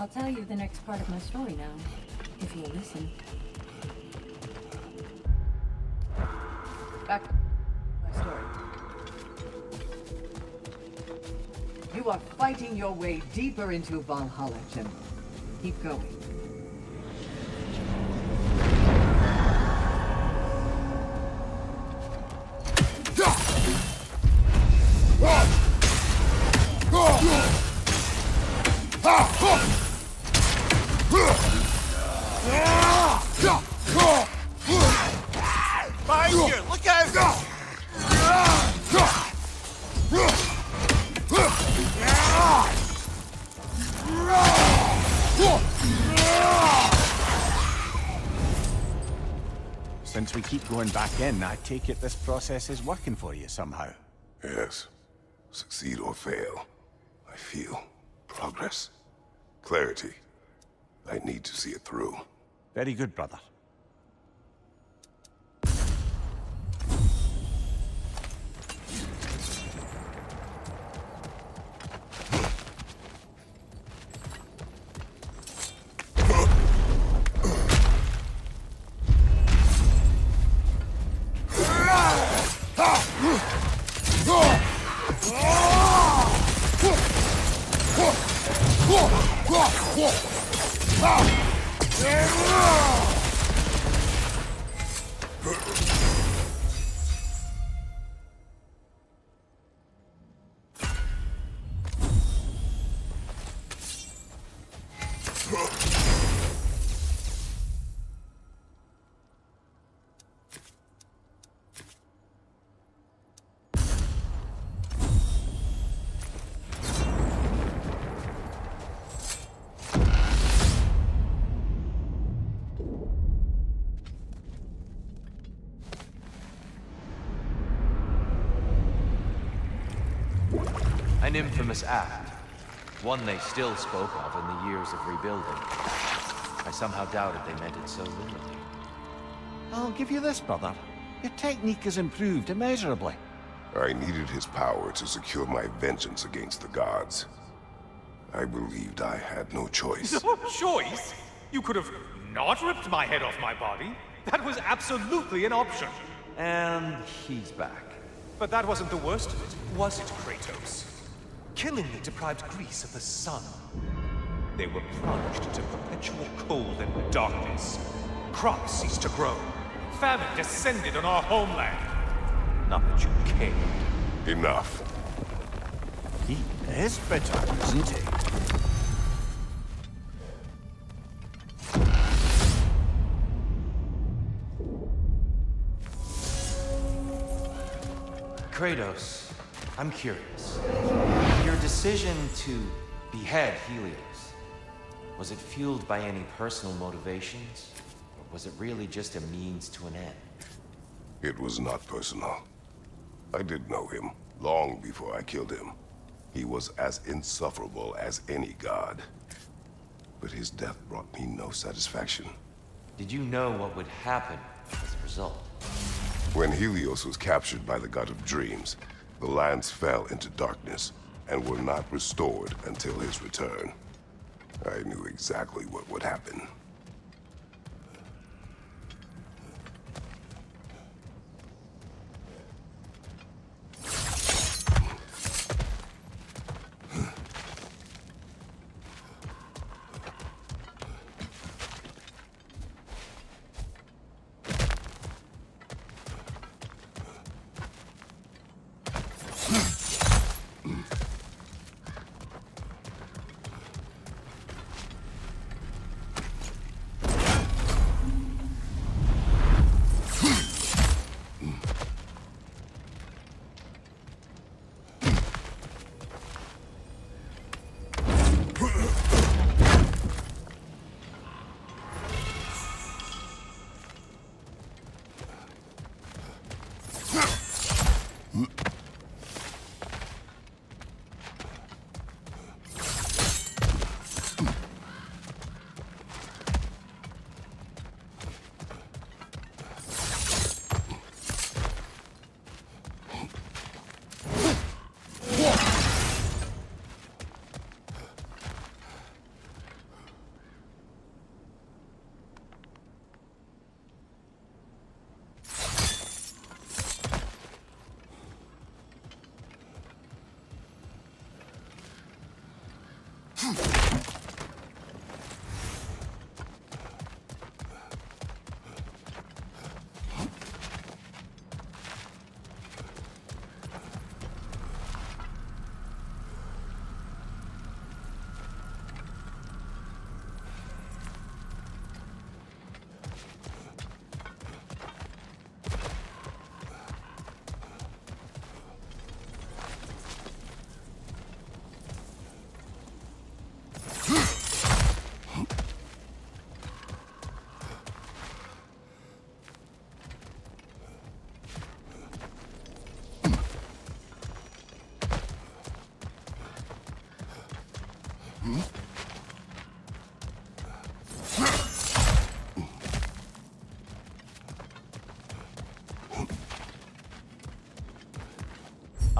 I'll tell you the next part of my story now, if you'll listen. Back to my story. You are fighting your way deeper into Valhalla, General. Keep going. Going back in, I take it this process is working for you somehow. Yes. Succeed or fail. I feel progress. Clarity. I need to see it through. Very good, brother. An infamous act. One they still spoke of in the years of rebuilding. I somehow doubted they meant it so literally. I'll give you this, brother. Your technique has improved immeasurably. I needed his power to secure my vengeance against the gods. I believed I had no choice. No choice? You could have not ripped my head off my body. That was absolutely an option. And he's back. But that wasn't the worst of it, was it, Kratos? Killingly deprived Greece of the sun. They were plunged into perpetual cold and darkness. Crops ceased to grow. Famine descended on our homeland. Not that you cared. Enough. He is better, isn't he? Kratos, I'm curious. Decision to behead Helios, was it fueled by any personal motivations? Or was it really just a means to an end? It was not personal. I did know him, long before I killed him. He was as insufferable as any god. But his death brought me no satisfaction. Did you know what would happen as a result? When Helios was captured by the god of dreams, the lands fell into darkness and were not restored until his return. I knew exactly what would happen.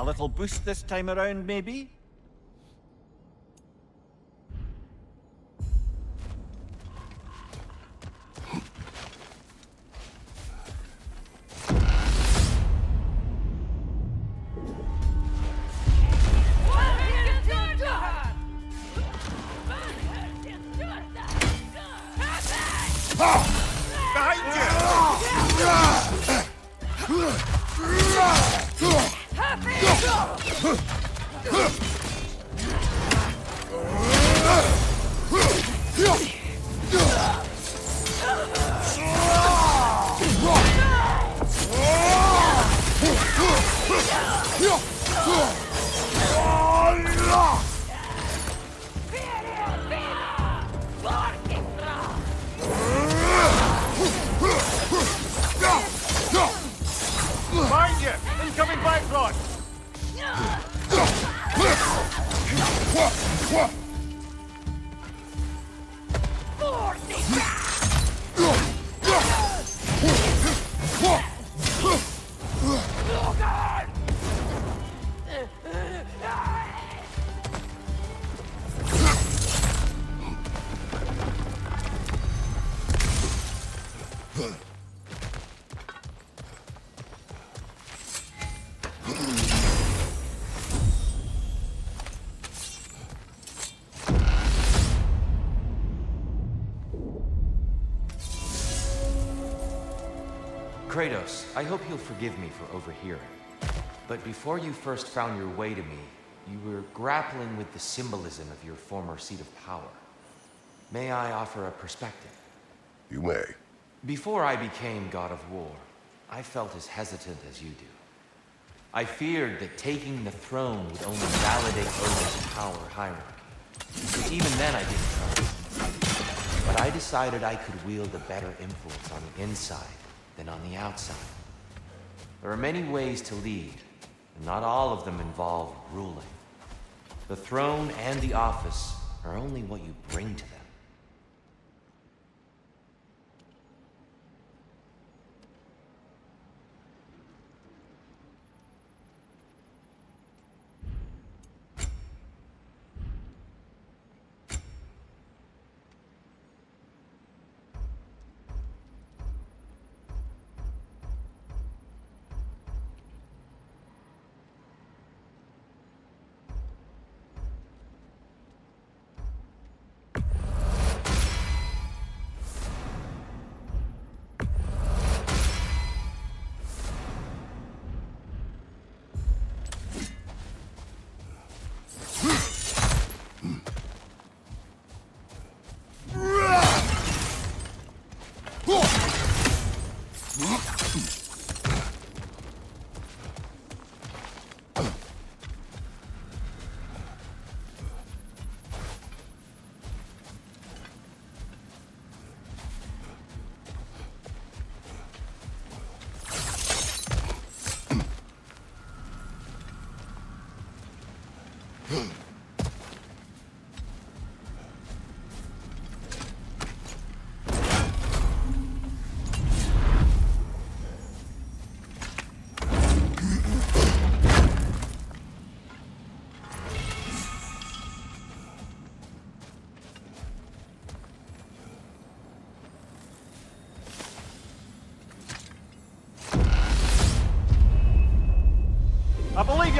A little boost this time around, maybe? Kratos, I hope you'll forgive me for overhearing. But before you first found your way to me, you were grappling with the symbolism of your former seat of power. May I offer a perspective? You may. Before I became God of War, I felt as hesitant as you do. I feared that taking the throne would only validate Odin's power hierarchy. Which even then I didn't trust. But I decided I could wield a better influence on the inside than on the outside. There are many ways to lead, and not all of them involve ruling. The throne and the office are only what you bring to them.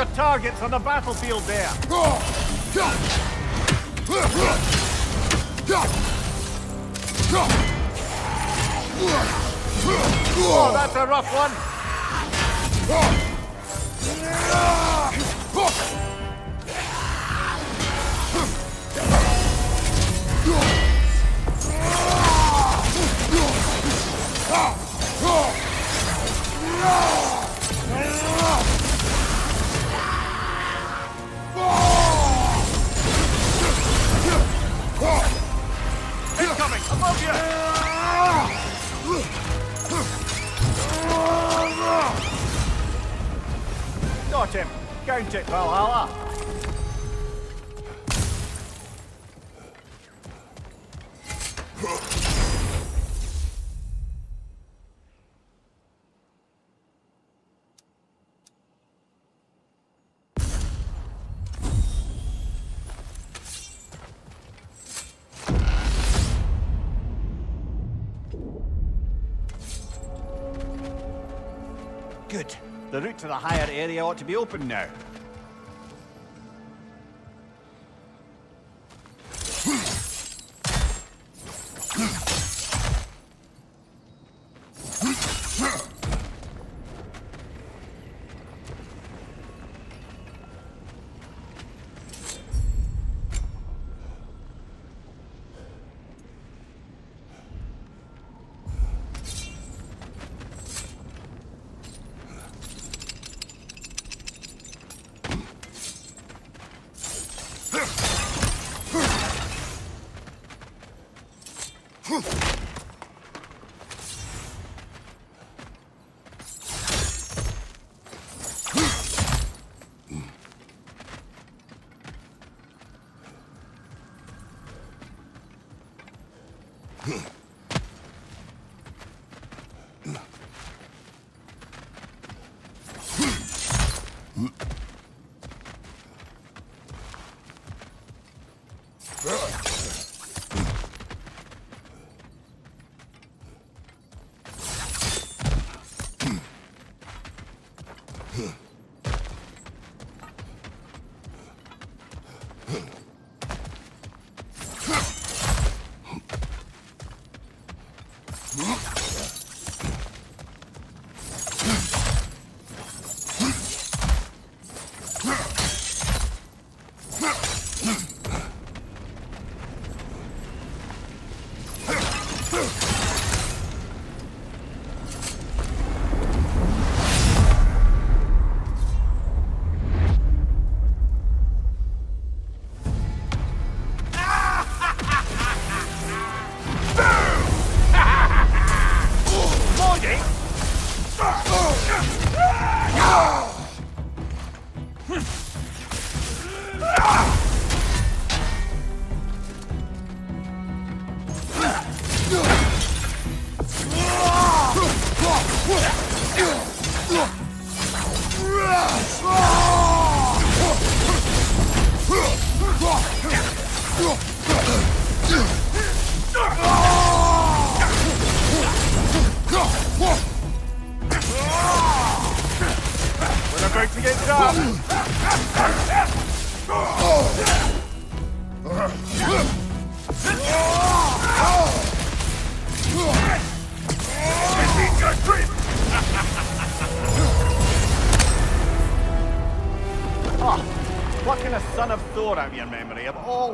Your target's on the battlefield there. Oh, that's a rough one. Incoming! Above you! Got him. Count it, Valhalla. Ought to be open now.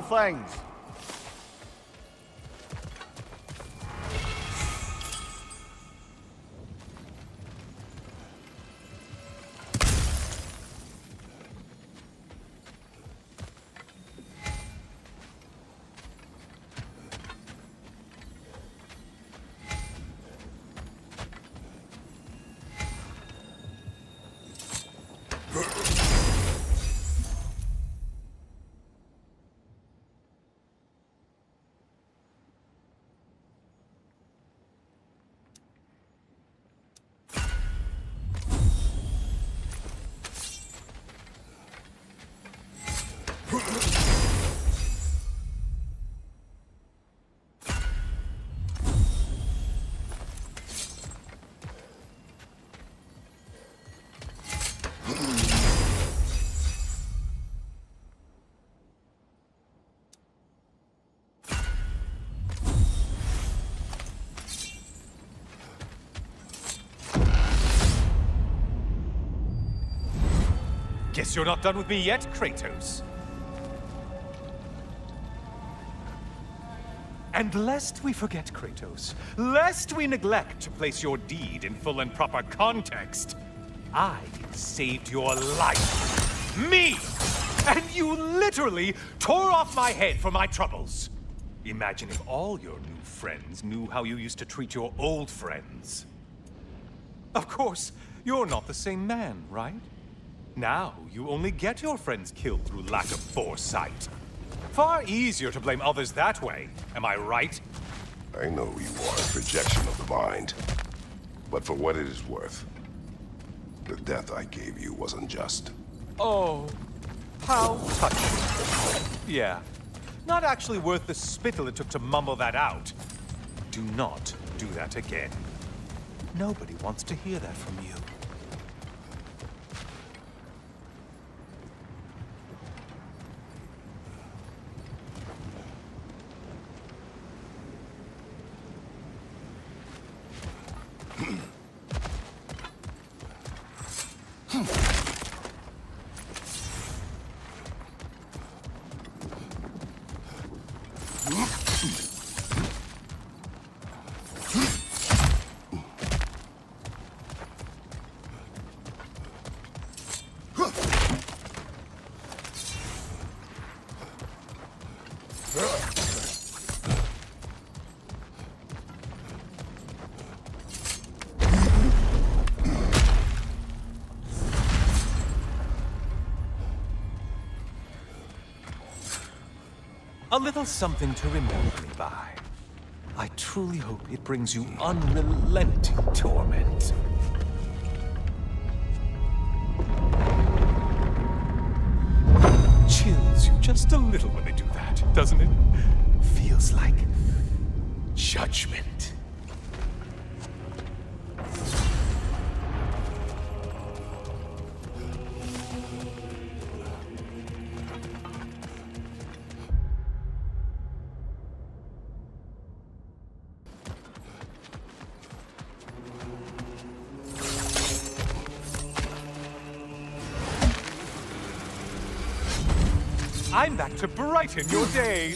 Things. Guess you're not done with me yet, Kratos. And lest we forget, Kratos, lest we neglect to place your deed in full and proper context, I saved your life. Me! And you literally tore off my head for my troubles. Imagine if all your new friends knew how you used to treat your old friends. Of course, you're not the same man, right? Now, you only get your friends killed through lack of foresight. Far easier to blame others that way, am I right? I know you are a projection of the mind. But for what it is worth, the death I gave you was unjust. Oh, how touching. Yeah, not actually worth the spittle it took to mumble that out. Do not do that again. Nobody wants to hear that from you. Something to remember me by. I truly hope it brings you unrelenting torment. Chills you just a little when they do that, doesn't it? Feels like judgment. I'm back to brighten your day.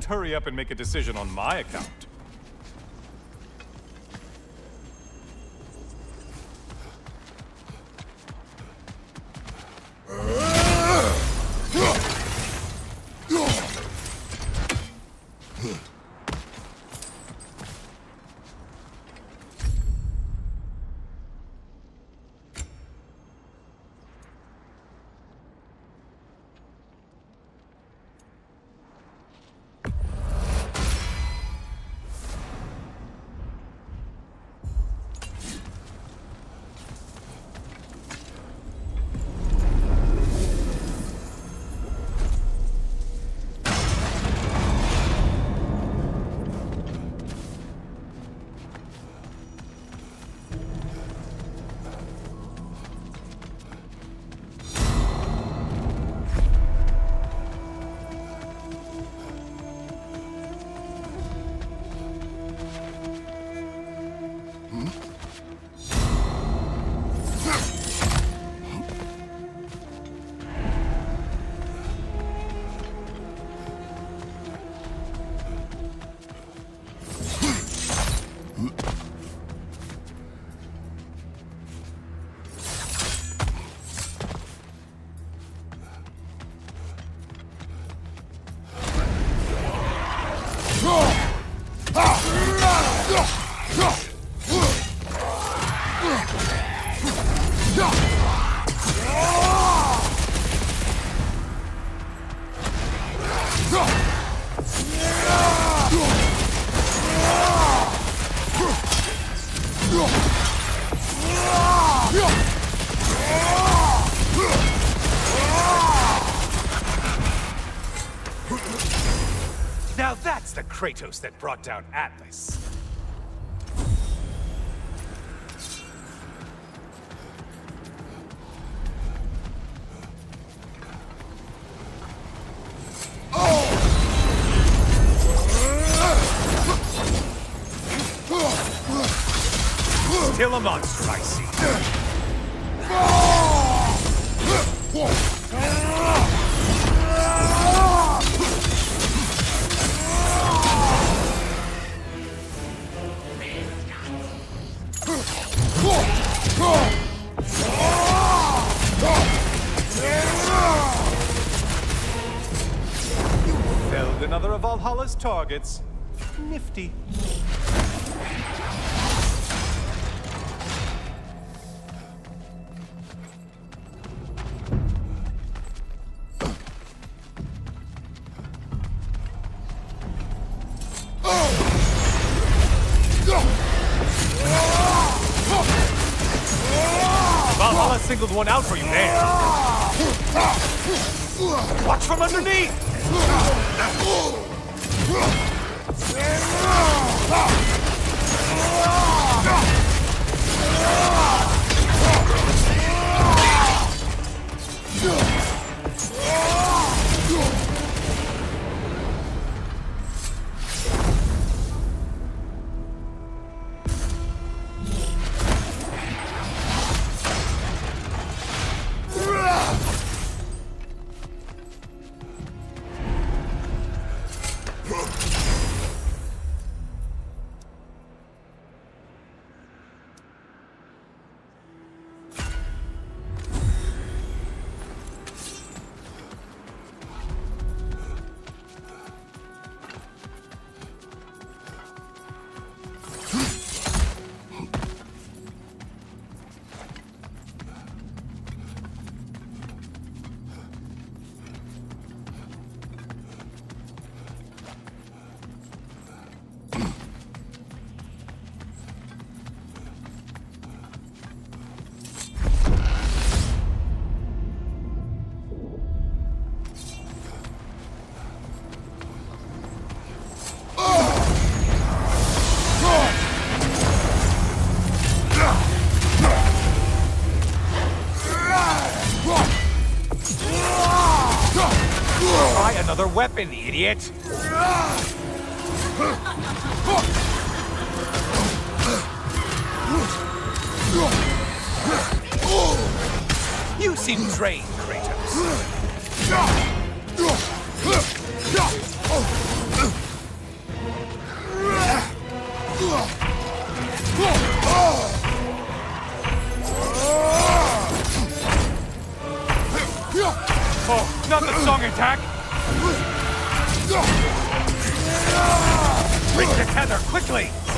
Don't hurry up and make a decision on my account. Kratos that brought down Atlas. Nifty. Idiot! You seem drained, Kratos. Quickly!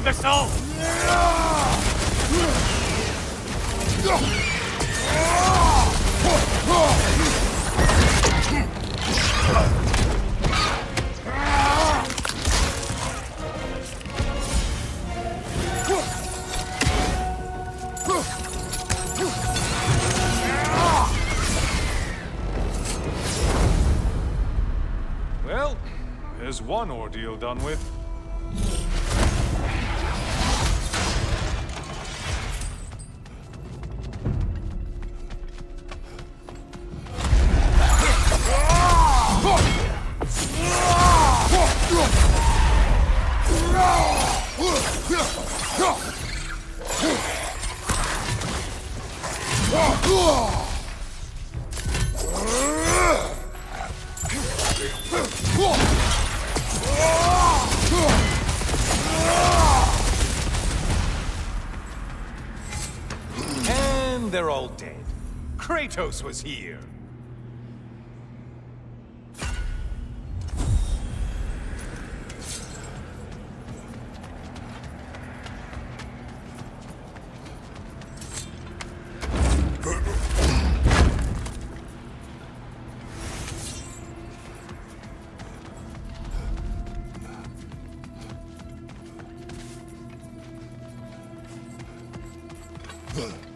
Imbecile! Well, there's one ordeal done with. Kratos was here. Shield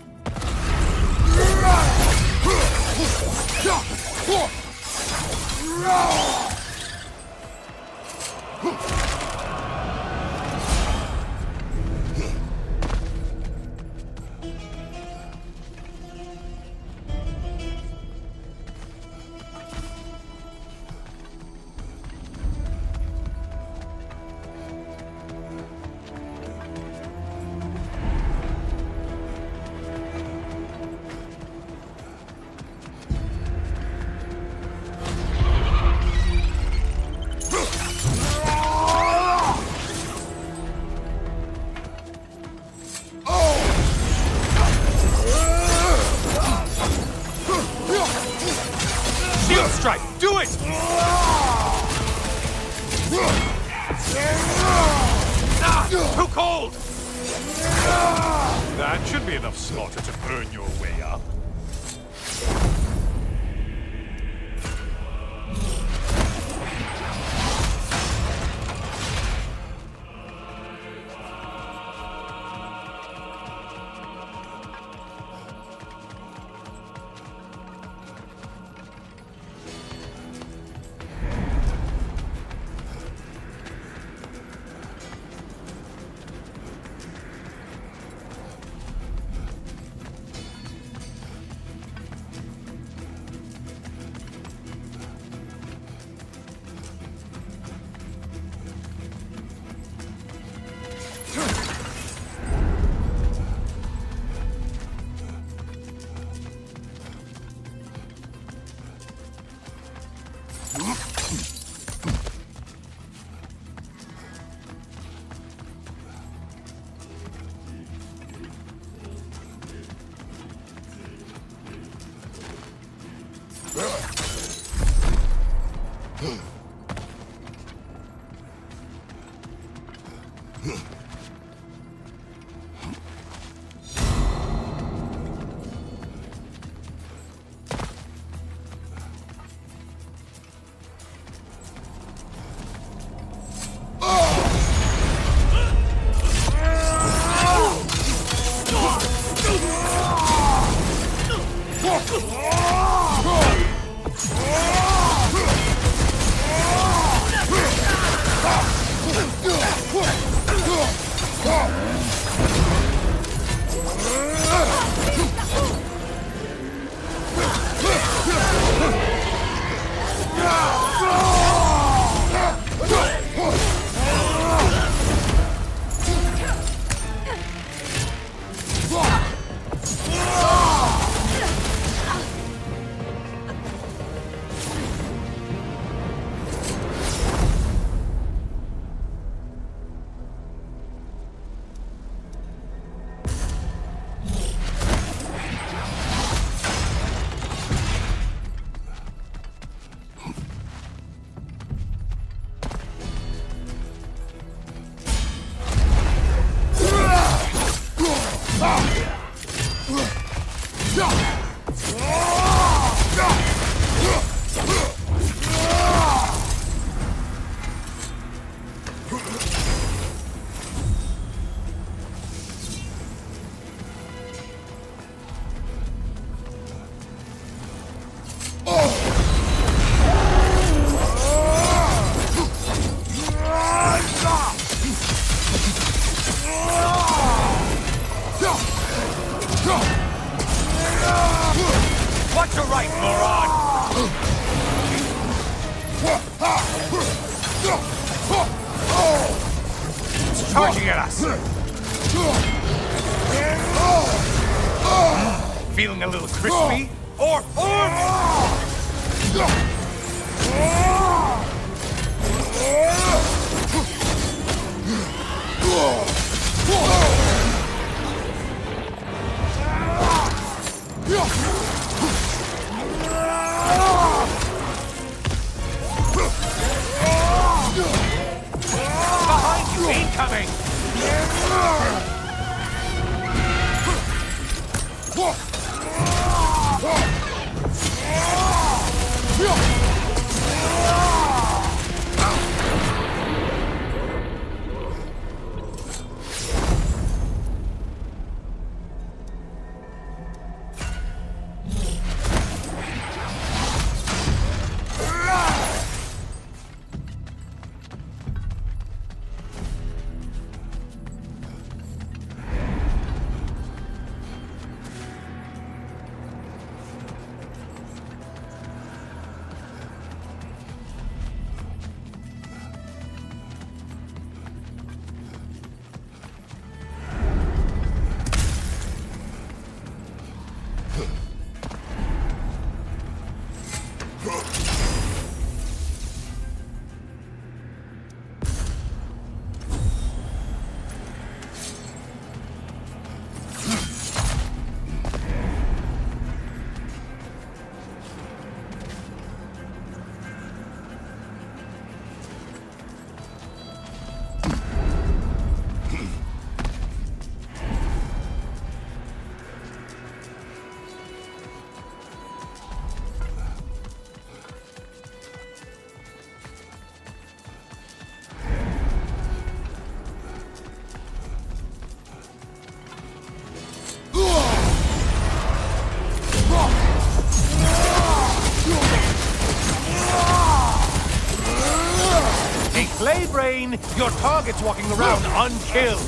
Your target's walking around unkilled!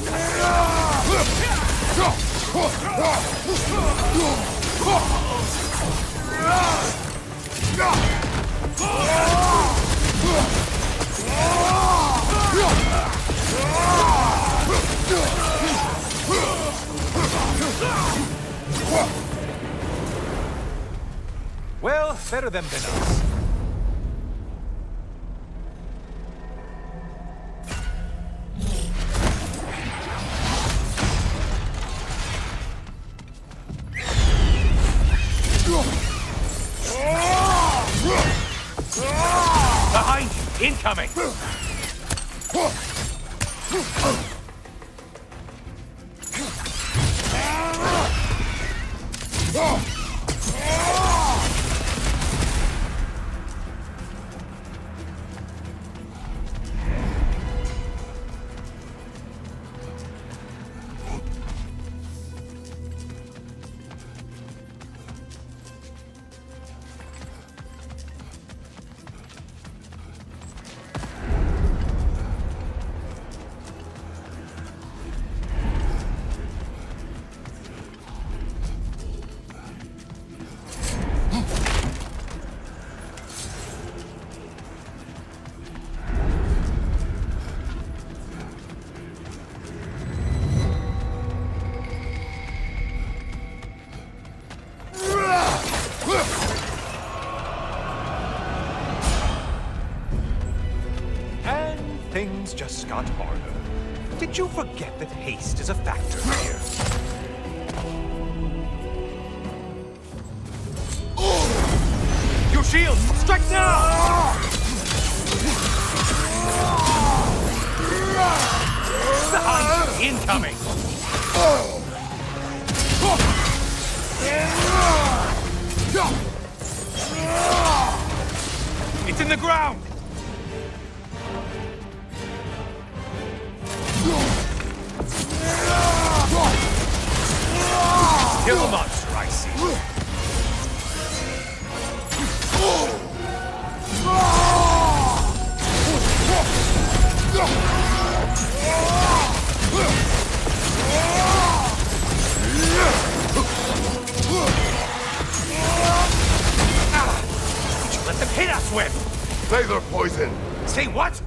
Well, better them than us. Just got harder. Did you forget that haste is a factor I see. You let them hit us with? Sailor poison! Say what?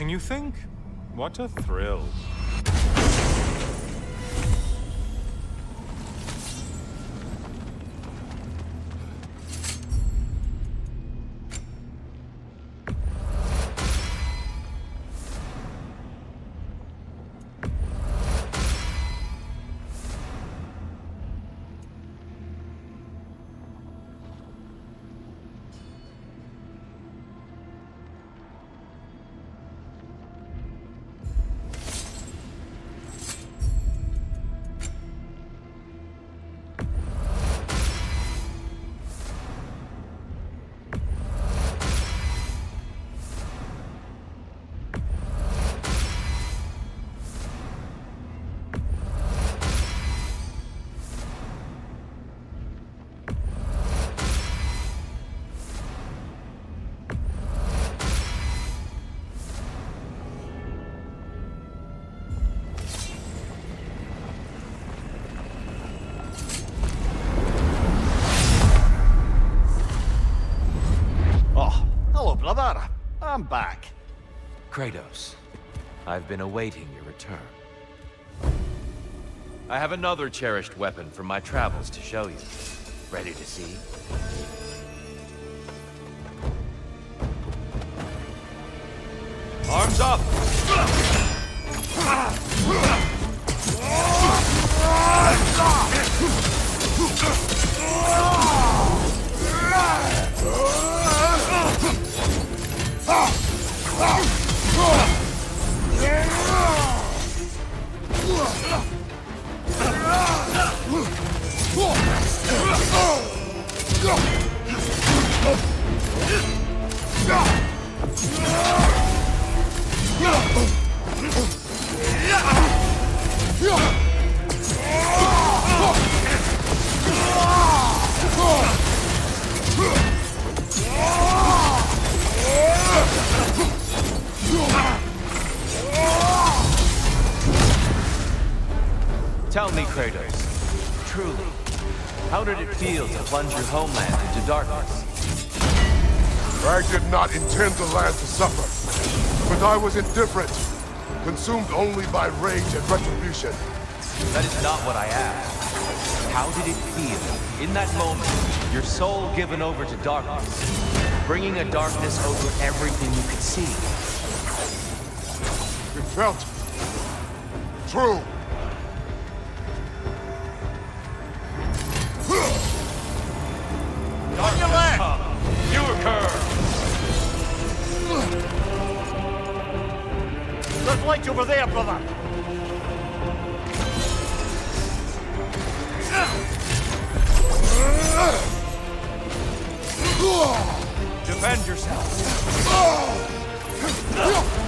Watching you think? What a thrill. Back. Kratos, I've been awaiting your return. I have another cherished weapon from my travels to show you. Ready to see? Arms up! Yeah! Tell me, Kratos, truly, how did it feel to plunge your homeland into darkness? I did not intend the land to suffer, but I was indifferent, consumed only by rage and retribution. That is not what I asked. How did it feel, in that moment, your soul given over to darkness, bringing a darkness over everything you could see? It felt true. There's light over there, brother! Defend yourself!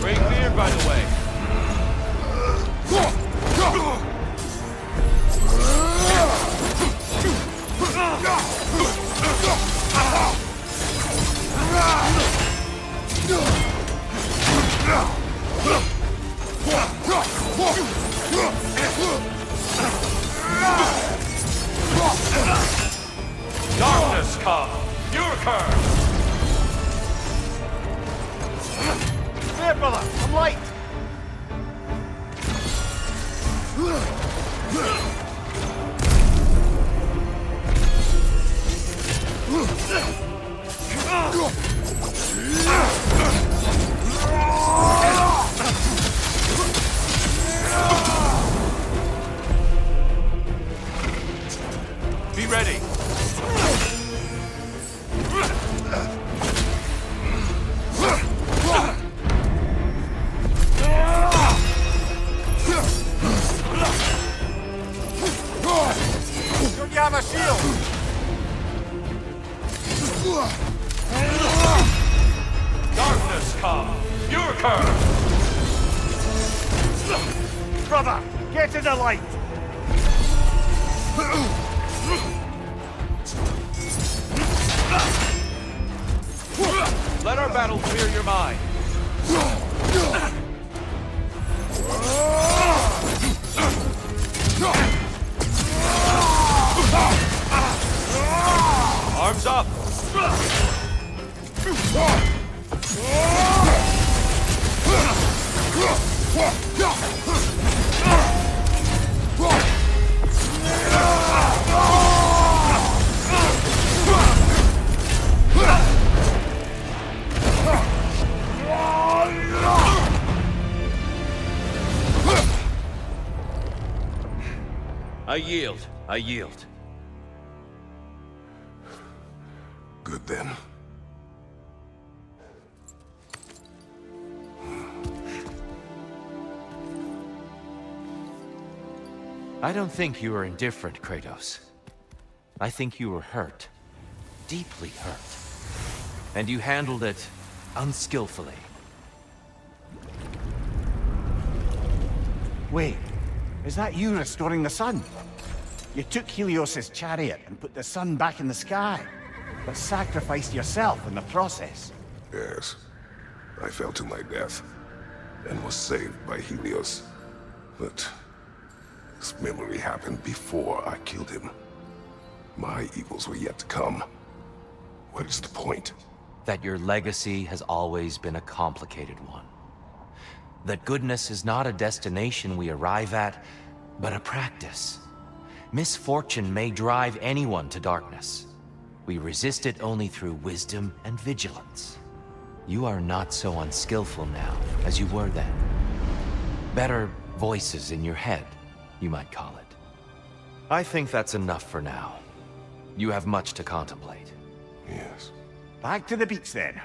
Great beard, by the way. Darkness come! You occur! There, brother! I'm light! Be I yield. I yield. Good then. I don't think you were indifferent, Kratos. I think you were hurt. Deeply hurt. And you handled it unskillfully. Wait, is that you restoring the sun? You took Helios's chariot and put the sun back in the sky, but sacrificed yourself in the process. Yes. I fell to my death and was saved by Helios. But this memory happened before I killed him. My evils were yet to come. What is the point? That your legacy has always been a complicated one. That goodness is not a destination we arrive at, but a practice. Misfortune may drive anyone to darkness. We resist it only through wisdom and vigilance. You are not so unskillful now as you were then. Better voices in your head, you might call it. I think that's enough for now. You have much to contemplate. Yes. Back to the beach then.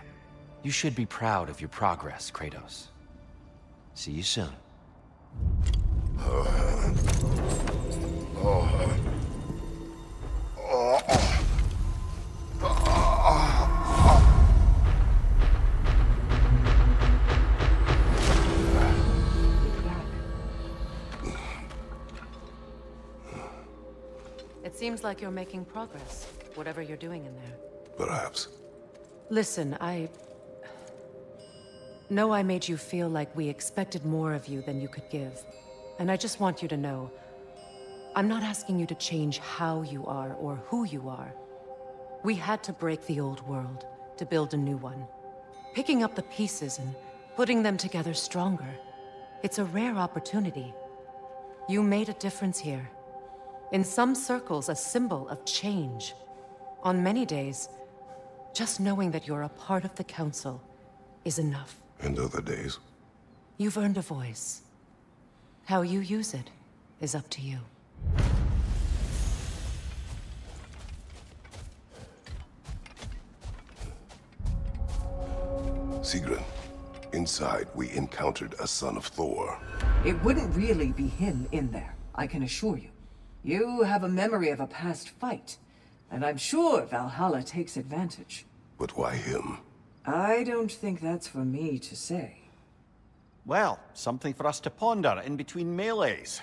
You should be proud of your progress, Kratos. See you soon. It seems like you're making progress, whatever you're doing in there. Perhaps. Listen, I... know I made you feel like we expected more of you than you could give. And I just want you to know, I'm not asking you to change how you are or who you are. We had to break the old world to build a new one. Picking up the pieces and putting them together stronger. It's a rare opportunity. You made a difference here. In some circles, a symbol of change. On many days, just knowing that you're a part of the Council is enough and other days. You've earned a voice. How you use it is up to you. Sigrun, inside we encountered a son of Thor. It wouldn't really be him in there, I can assure you. You have a memory of a past fight, and I'm sure Valhalla takes advantage. But why him? I don't think that's for me to say. Well, something for us to ponder in between melees.